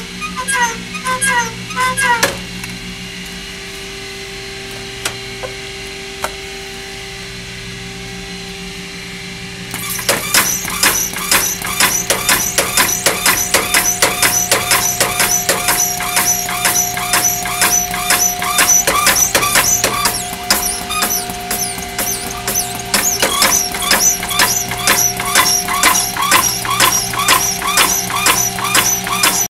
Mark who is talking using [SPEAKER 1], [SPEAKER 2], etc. [SPEAKER 1] Oh, my God.